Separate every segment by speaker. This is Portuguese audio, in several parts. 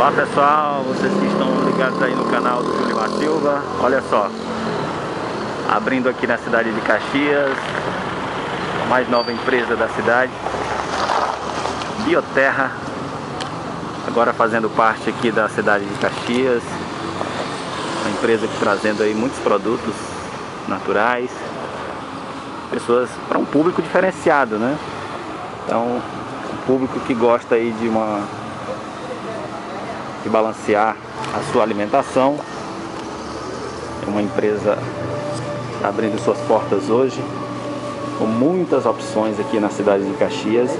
Speaker 1: Olá pessoal, vocês que estão ligados aí no canal do Júlio Silva, olha só, abrindo aqui na cidade de Caxias, a mais nova empresa da cidade, Bioterra, agora fazendo parte aqui da cidade de Caxias, uma empresa que trazendo aí muitos produtos naturais, pessoas para um público diferenciado, né? Então, um público que gosta aí de uma de balancear a sua alimentação. É uma empresa abrindo suas portas hoje, com muitas opções aqui na cidade de Caxias.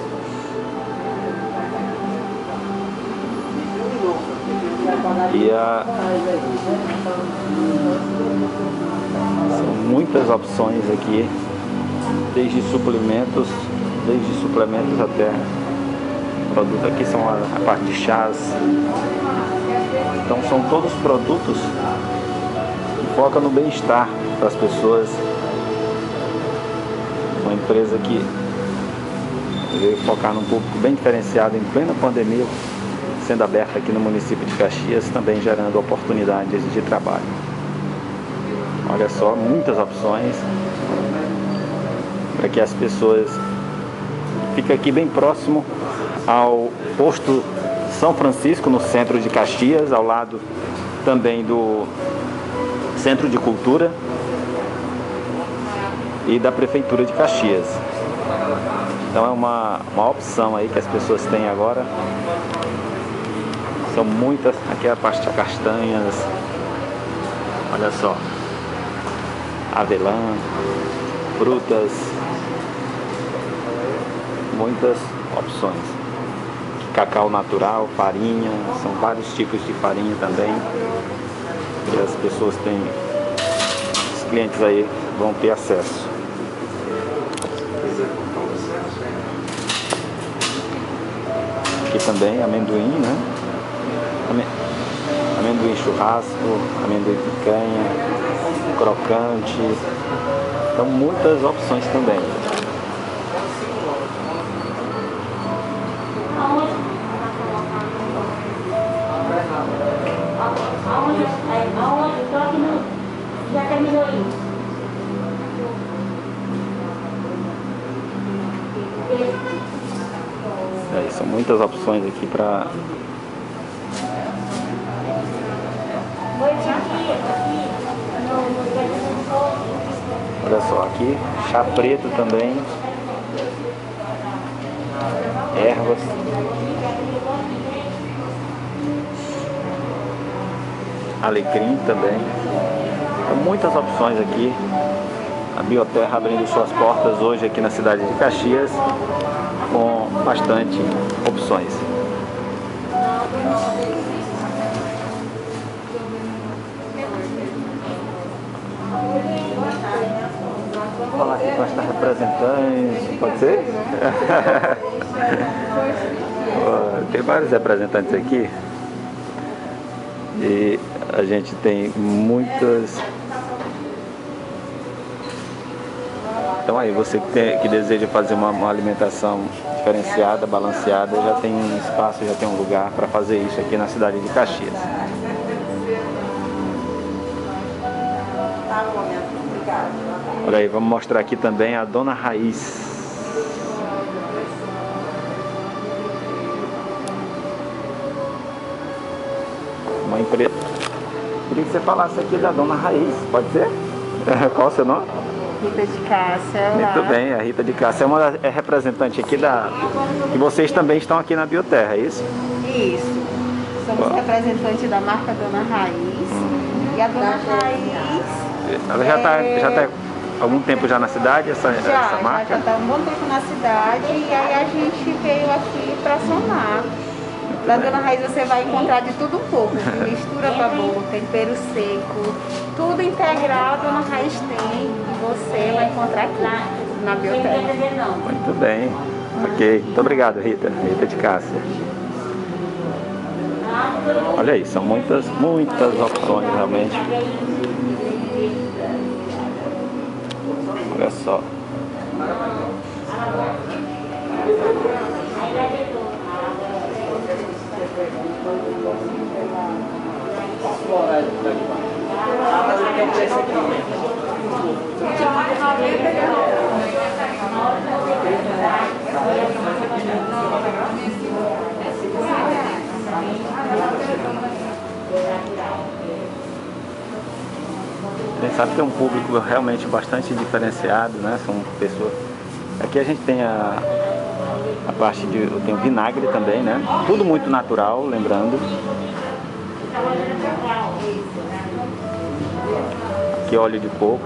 Speaker 1: E a... são muitas opções aqui, desde suplementos, desde suplementos até produtos aqui são a, a parte de chás. Então são todos produtos que focam no bem-estar das pessoas. Uma empresa que veio focar num público bem diferenciado em plena pandemia, sendo aberta aqui no município de Caxias, também gerando oportunidades de trabalho. Olha só, muitas opções para que as pessoas fiquem aqui bem próximo ao posto São Francisco, no centro de Caxias, ao lado também do Centro de Cultura e da Prefeitura de Caxias. Então é uma, uma opção aí que as pessoas têm agora. São muitas, aqui é a parte de castanhas, olha só, avelã, frutas, muitas opções cacau natural, farinha, são vários tipos de farinha também. E as pessoas têm, os clientes aí vão ter acesso. Aqui também amendoim, né? Amendoim churrasco, amendoim picanha, crocante. Então muitas opções também. Já terminou isso. É, são muitas opções aqui para Olha só, aqui chá preto também, ervas. Alecrim também. Então, muitas opções aqui. A Bioterra abrindo suas portas hoje aqui na cidade de Caxias com bastante opções. Falar aqui com esta representante, pode ser? Tem vários representantes aqui e a gente tem muitas Então aí, você que, tem, que deseja fazer uma, uma, alimentação diferenciada, balanceada, já tem um espaço, já tem um lugar para fazer isso aqui na cidade de Caxias. Olha aí, vamos mostrar aqui também a Dona Raiz. Uma empresa. Queria que você falasse aqui da Dona Raiz, pode ser? Qual o seu nome?
Speaker 2: Rita de Cássia.
Speaker 1: Muito bem, a Rita de Cássia é uma é representante aqui da. E vocês também estão aqui na Bioterra, é isso?
Speaker 2: Isso. Somos Uau. representantes da marca Dona Raiz. Hum. E a Dona Raiz.
Speaker 1: Ela já está é... já tá algum tempo já na cidade, essa,
Speaker 2: já,
Speaker 1: essa marca?
Speaker 2: Já está um bom tempo na cidade e aí a gente veio aqui para somar. Da Dona Raiz você vai encontrar de tudo um pouco, mistura sabor, tempero seco, tudo integrado a Dona Raiz tem e você vai encontrar aqui na Bioterra.
Speaker 1: Muito bem, ok. Muito obrigado Rita, Rita de Cássia. Olha aí, são muitas, muitas opções realmente. Olha só. A gente sabe que é um público realmente bastante diferenciado, né? São pessoas. Aqui a gente tem a, a parte de. Tem o vinagre também, né? Tudo muito natural, lembrando. Aqui óleo de coco.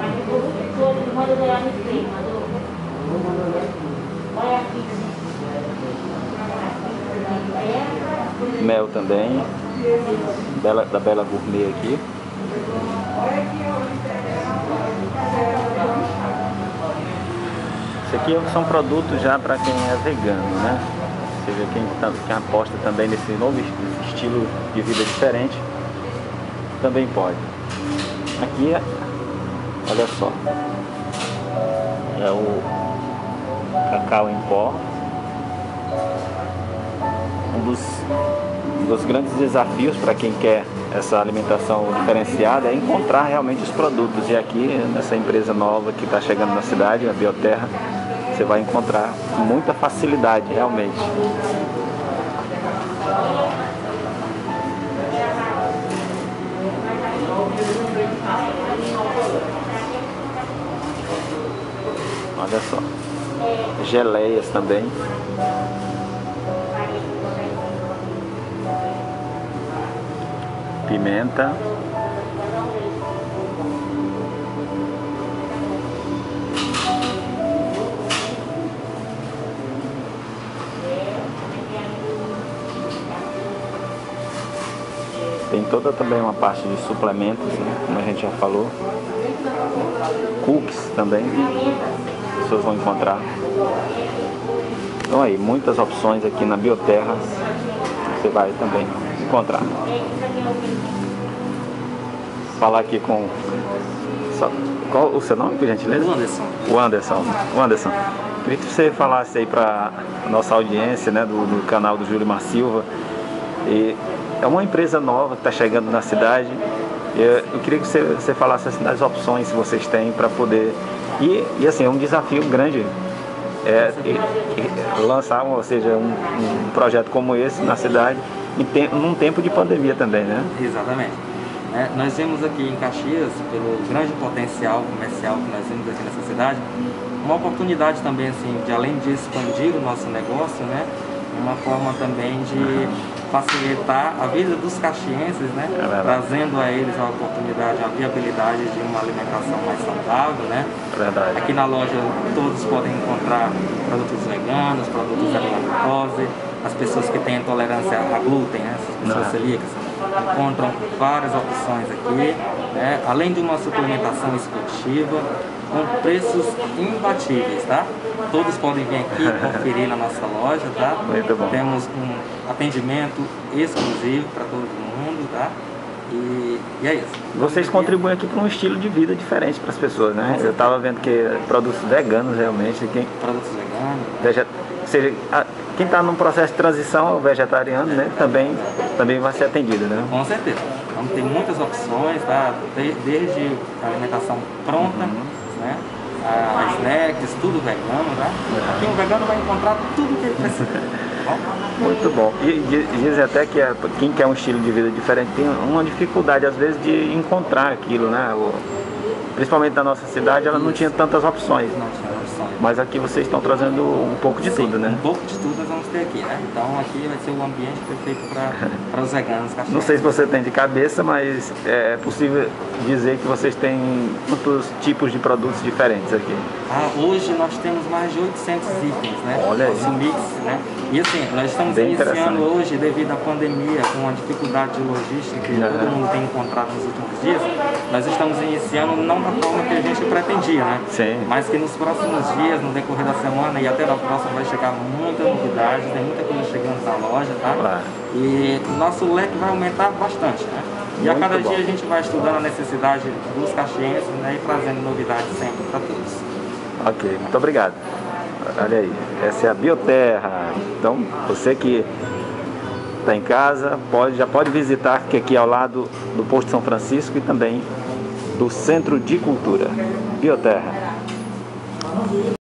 Speaker 1: Mel também. Bela, da Bela Gourmet aqui. Aqui são produtos já para quem é vegano, né? Seja, quem, tá, quem aposta também nesse novo estilo de vida diferente, também pode. Aqui, olha só, é o cacau em pó, um dos, um dos grandes desafios para quem quer essa alimentação diferenciada é encontrar realmente os produtos. E aqui, nessa empresa nova que está chegando na cidade, a Bioterra, você vai encontrar muita facilidade, realmente. Olha só. Geleias também. pimenta. Tem toda também uma parte de suplementos, né? como a gente já falou. Cookies também, as pessoas vão encontrar. Então aí, muitas opções aqui na Bioterra, você vai também encontrar. Falar aqui com. Qual o seu nome, por gentileza?
Speaker 3: O Anderson.
Speaker 1: O Anderson. O Anderson. Queria que você falasse aí para nossa audiência né, do, do canal do Júlio Mar Silva. E é uma empresa nova que está chegando na cidade. Eu queria que você, você falasse assim, das opções que vocês têm para poder. E, e assim, é um desafio grande é, lançar, ou seja, um, um projeto como esse na cidade em num tempo de pandemia também, né?
Speaker 3: Exatamente. É, nós vemos aqui em Caxias, pelo grande potencial comercial que nós vemos aqui nessa cidade, uma oportunidade também, assim, de além de expandir o nosso negócio, né? Uma forma também de facilitar a vida dos caxienses, né? É Trazendo a eles a oportunidade, a viabilidade de uma alimentação mais saudável, né?
Speaker 1: É verdade.
Speaker 3: Aqui na loja todos podem encontrar produtos veganos, produtos zero lactose, as pessoas que têm intolerância a glúten, né, essas pessoas celíacas, encontram várias opções aqui, né, além de uma suplementação esportiva, com preços imbatíveis, tá? Todos podem vir aqui conferir na nossa loja, tá?
Speaker 1: Muito bom.
Speaker 3: Temos um atendimento exclusivo para todo mundo, tá? E, e, é isso.
Speaker 1: Vocês contribuem aqui para um estilo de vida diferente para as pessoas, né? Eu estava vendo que produtos veganos realmente. Quem...
Speaker 3: Produtos veganos.
Speaker 1: Veget... Ou seja, quem está num processo de transição vegetariano, né, também, também vai ser atendido, né?
Speaker 3: Com certeza. Então tem muitas opções, tá? desde a alimentação pronta, uhum. Né? A snacks, tudo vegano, né? Aqui um vegano vai encontrar tudo que ele precisa.
Speaker 1: Muito bom. E dizem até que é, quem quer um estilo de vida diferente tem uma dificuldade às vezes de encontrar aquilo, né? O, principalmente na nossa cidade, ela não tinha tantas opções.
Speaker 3: Não tinha
Speaker 1: mas aqui vocês estão trazendo um pouco de
Speaker 3: Sim,
Speaker 1: tudo, né?
Speaker 3: Um pouco de tudo nós vamos ter aqui, né? Então aqui vai ser o ambiente perfeito para os veganos.
Speaker 1: Não sei se você tem de cabeça, mas é possível dizer que vocês têm quantos tipos de produtos diferentes aqui?
Speaker 3: Ah, hoje nós temos mais de 800 itens, né?
Speaker 1: Olha aí.
Speaker 3: mix, né? E assim, nós estamos
Speaker 1: Bem
Speaker 3: iniciando hoje, devido à pandemia, com a dificuldade de logística que uhum. todo mundo tem encontrado nos últimos dias, nós estamos iniciando não da forma que a gente pretendia, né?
Speaker 1: Sim.
Speaker 3: Mas que nos próximos dias, no decorrer da semana e até da próxima vai chegar muita novidade, tem muita coisa chegando na loja, tá?
Speaker 1: Claro.
Speaker 3: E nosso leque vai aumentar bastante, né? E a cada
Speaker 1: bom.
Speaker 3: dia a gente vai estudando a necessidade dos caxienses né, e trazendo novidades sempre para todos.
Speaker 1: Ok, muito obrigado. Olha aí, essa é a Bioterra. Então, você que está em casa, pode, já pode visitar, que aqui ao lado do Posto São Francisco e também do Centro de Cultura, Bioterra.